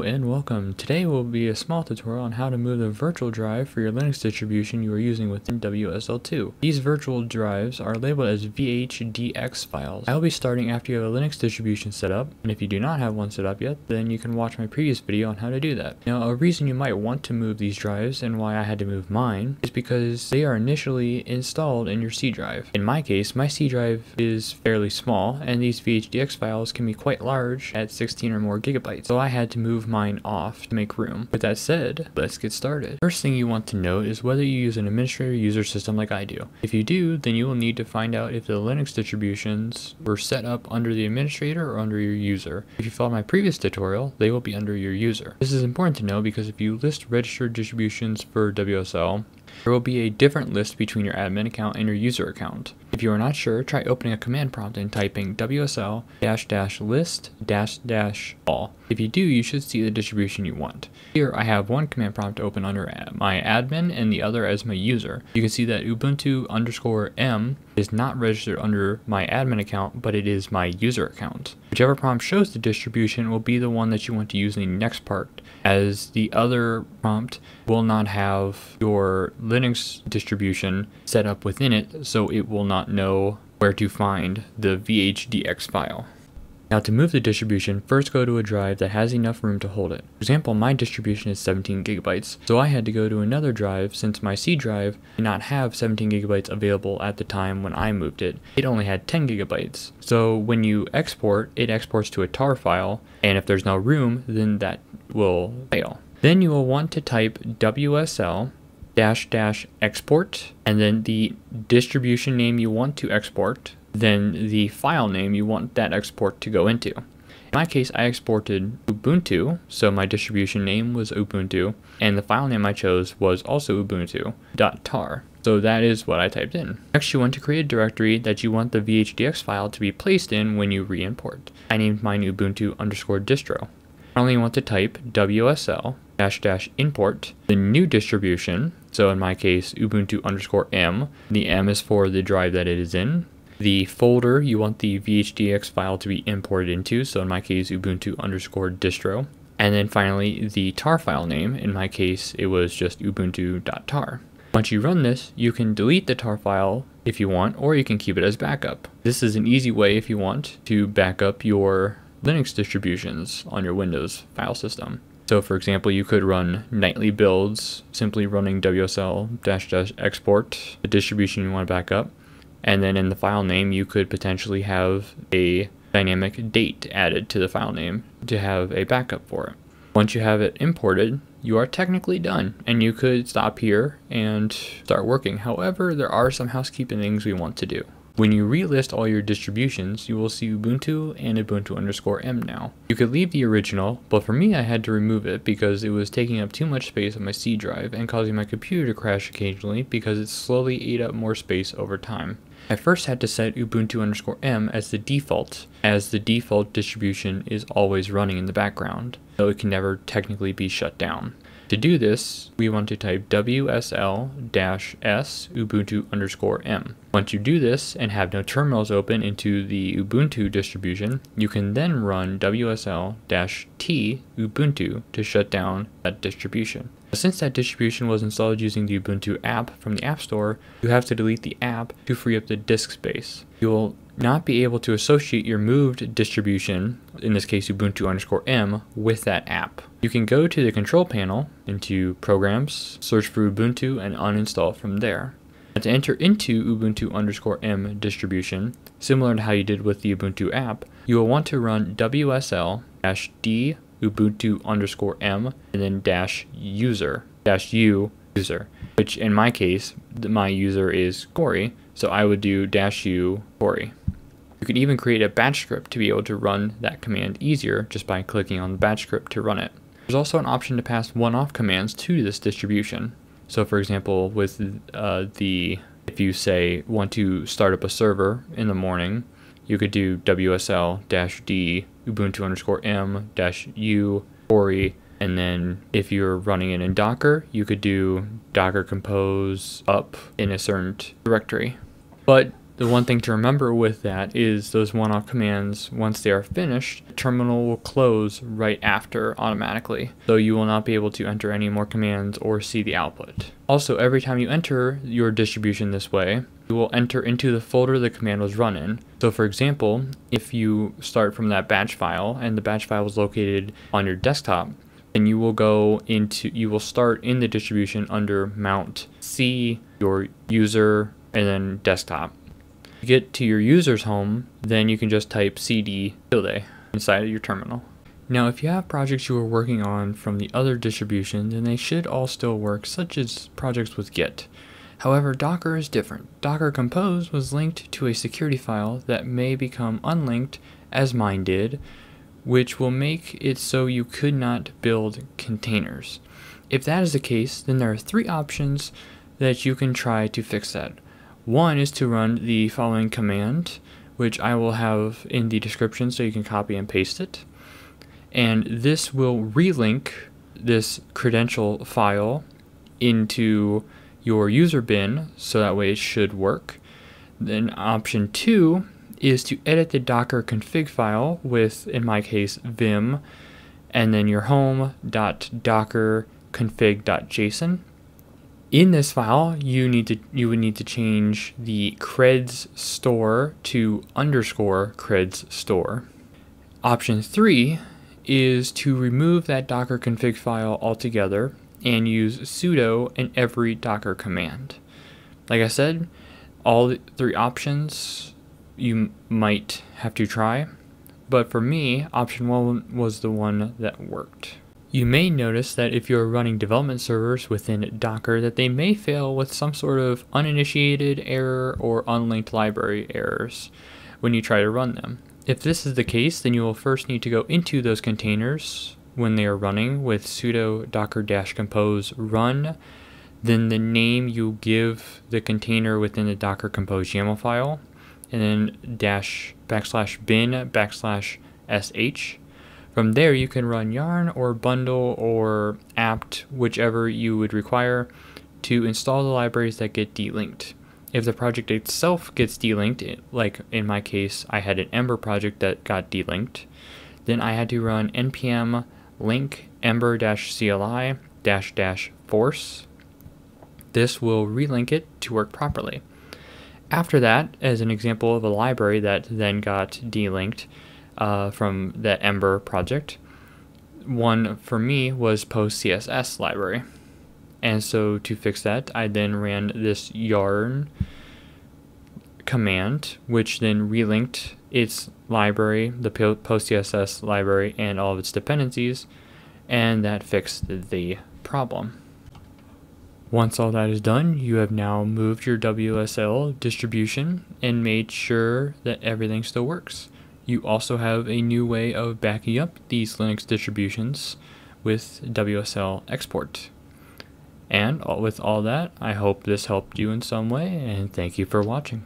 And welcome. Today will be a small tutorial on how to move the virtual drive for your Linux distribution you are using within WSL2. These virtual drives are labeled as VHDX files. I will be starting after you have a Linux distribution set up, and if you do not have one set up yet, then you can watch my previous video on how to do that. Now, a reason you might want to move these drives and why I had to move mine is because they are initially installed in your C drive. In my case, my C drive is fairly small, and these VHDX files can be quite large at 16 or more gigabytes, so I had to move mine off to make room. With that said, let's get started. First thing you want to note is whether you use an administrator user system like I do. If you do, then you will need to find out if the Linux distributions were set up under the administrator or under your user. If you follow my previous tutorial, they will be under your user. This is important to know because if you list registered distributions for WSL, there will be a different list between your admin account and your user account. If you are not sure, try opening a command prompt and typing wsl dash dash list dash dash all. If you do, you should see the distribution you want. Here I have one command prompt open under my admin and the other as my user. You can see that Ubuntu underscore M is not registered under my admin account, but it is my user account. Whichever prompt shows the distribution will be the one that you want to use in the next part, as the other prompt will not have your Linux distribution set up within it, so it will not know where to find the VHDX file. Now to move the distribution, first go to a drive that has enough room to hold it. For example, my distribution is 17 gigabytes, so I had to go to another drive since my C drive did not have 17 gigabytes available at the time when I moved it. It only had 10 gigabytes. So when you export, it exports to a tar file, and if there's no room, then that will fail. Then you will want to type WSL dash dash export and then the distribution name you want to export then the file name you want that export to go into. In my case, I exported Ubuntu, so my distribution name was Ubuntu, and the file name I chose was also Ubuntu.tar. So that is what I typed in. Next, you want to create a directory that you want the VHDX file to be placed in when you re-import. I named mine Ubuntu underscore distro. Finally, you want to type WSL dash dash import the new distribution. So in my case, Ubuntu underscore M. The M is for the drive that it is in. The folder you want the VHDX file to be imported into, so in my case ubuntu underscore distro. And then finally the tar file name, in my case it was just ubuntu.tar. Once you run this, you can delete the tar file if you want, or you can keep it as backup. This is an easy way if you want to back up your Linux distributions on your Windows file system. So for example, you could run nightly builds, simply running wsl-export, the distribution you want to back up, and then in the file name, you could potentially have a dynamic date added to the file name to have a backup for it. Once you have it imported, you are technically done and you could stop here and start working. However, there are some housekeeping things we want to do. When you relist all your distributions, you will see Ubuntu and Ubuntu underscore M now. You could leave the original, but for me I had to remove it because it was taking up too much space on my C drive and causing my computer to crash occasionally because it slowly ate up more space over time. I first had to set Ubuntu underscore M as the default, as the default distribution is always running in the background, so it can never technically be shut down. To do this, we want to type wsl-s ubuntu underscore m. Once you do this and have no terminals open into the Ubuntu distribution, you can then run wsl-t ubuntu to shut down that distribution. Since that distribution was installed using the Ubuntu app from the App Store, you have to delete the app to free up the disk space. You will not be able to associate your moved distribution, in this case Ubuntu underscore M, with that app. You can go to the control panel into Programs, search for Ubuntu, and uninstall from there. To enter into Ubuntu underscore M distribution, similar to how you did with the Ubuntu app, you will want to run WSL dash D ubuntu underscore m and then dash user dash u user which in my case my user is Corey so I would do dash u Corey you could even create a batch script to be able to run that command easier just by clicking on the batch script to run it. There's also an option to pass one-off commands to this distribution. So for example, with uh, the, if you say want to start up a server in the morning, you could do wsl-d ubuntu underscore m dash u Corey and then if you're running it in Docker, you could do docker compose up in a certain directory. But The one thing to remember with that is those one-off commands, once they are finished, the terminal will close right after automatically. So you will not be able to enter any more commands or see the output. Also, every time you enter your distribution this way, you will enter into the folder the command was run in. So for example, if you start from that batch file and the batch file was located on your desktop, then you will go into, you will start in the distribution under mount C, your user, and then desktop get to your user's home, then you can just type cd tilde inside of your terminal. Now, if you have projects you are working on from the other distribution, then they should all still work, such as projects with Git. However, Docker is different. Docker Compose was linked to a security file that may become unlinked, as mine did, which will make it so you could not build containers. If that is the case, then there are three options that you can try to fix that. One is to run the following command, which I will have in the description so you can copy and paste it. And this will relink this credential file into your user bin, so that way it should work. Then option two is to edit the docker config file with, in my case, vim, and then your home.docker config.json. In this file, you need to you would need to change the creds store to underscore creds store. Option three is to remove that docker config file altogether and use sudo in every docker command. Like I said, all three options you might have to try, but for me, option one was the one that worked. You may notice that if you're running development servers within Docker that they may fail with some sort of uninitiated error or unlinked library errors when you try to run them. If this is the case, then you will first need to go into those containers when they are running with sudo docker-compose run, then the name you give the container within the docker compose YAML file, and then dash backslash bin backslash sh from there, you can run yarn or bundle or apt, whichever you would require, to install the libraries that get delinked. If the project itself gets delinked, like in my case, I had an Ember project that got delinked, then I had to run npm link ember-cli dash dash force. This will relink it to work properly. After that, as an example of a library that then got delinked, uh, from the Ember project. One for me was post CSS library. And so to fix that, I then ran this yarn command, which then relinked its library, the post CSS library, and all of its dependencies, and that fixed the problem. Once all that is done, you have now moved your WSL distribution and made sure that everything still works. You also have a new way of backing up these Linux distributions with WSL export. And with all that, I hope this helped you in some way, and thank you for watching.